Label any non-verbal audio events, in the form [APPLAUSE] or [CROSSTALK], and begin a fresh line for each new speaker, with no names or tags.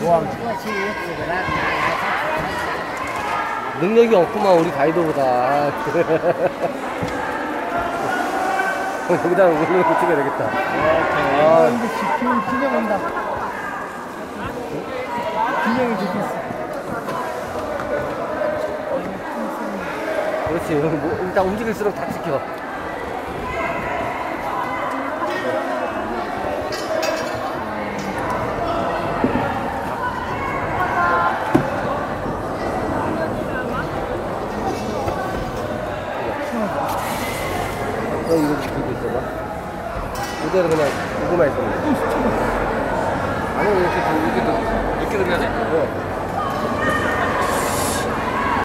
모함.
능력이 없구만 우리 가이드보다 [LAUGHS] 여기다 오늘 붙이게 되겠다
아, 지금 균형 온다. 균형이 좋겠어.
그렇지. 뭐, 일단 움직일수록 다 지켜. 너 이거 지키고 있어봐. 그대로 그냥 고구마 있어 아니 이렇게 좀- 이렇게 좀- 이렇게 들면 돼? 어.